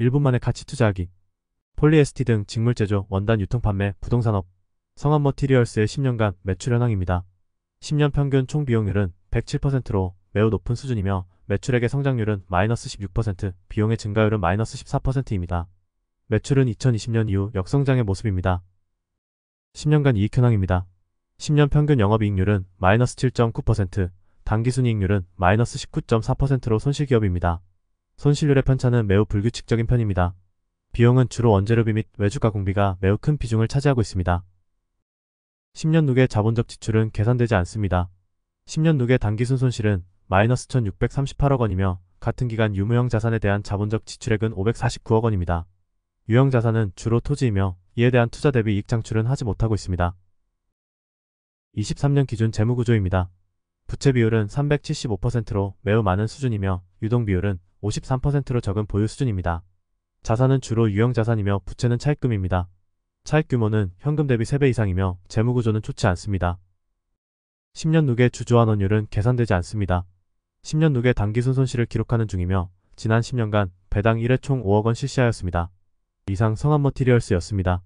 1분 만에 가치 투자하기. 폴리에스티 등 직물 제조, 원단 유통 판매, 부동산업, 성원 머티리얼스의 10년간 매출 현황입니다. 10년 평균 총 비용률은 107%로 매우 높은 수준이며 매출액의 성장률은 마이너스 16%, 비용의 증가율은 마이너스 14%입니다. 매출은 2020년 이후 역성장의 모습입니다. 10년간 이익 현황입니다. 10년 평균 영업이익률은 마이너스 7.9%, 당기순이익률은 마이너스 19.4%로 손실기업입니다. 손실률의 편차는 매우 불규칙적인 편입니다. 비용은 주로 원재료비 및 외주 가공비가 매우 큰 비중을 차지하고 있습니다. 10년 누계 자본적 지출은 계산되지 않습니다. 10년 누계 단기순 손실은 마이너스 1638억 원이며 같은 기간 유무형 자산에 대한 자본적 지출액은 549억 원입니다. 유형 자산은 주로 토지이며 이에 대한 투자 대비 이익 창출은 하지 못하고 있습니다. 23년 기준 재무구조입니다. 부채 비율은 375%로 매우 많은 수준이며 유동 비율은 53%로 적은 보유 수준입니다. 자산은 주로 유형 자산이며 부채는 차입금입니다. 차입 규모는 현금 대비 3배 이상이며 재무 구조는 좋지 않습니다. 10년 누계 주주환원율은 계산되지 않습니다. 10년 누계 단기순 손실을 기록하는 중이며 지난 10년간 배당 1회 총 5억 원 실시하였습니다. 이상 성한 머티리얼스였습니다.